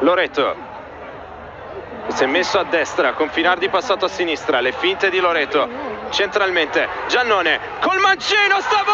Loreto. Si è messo a destra con Finardi passato a sinistra le finte di Loreto. Centralmente Giannone col mancino stava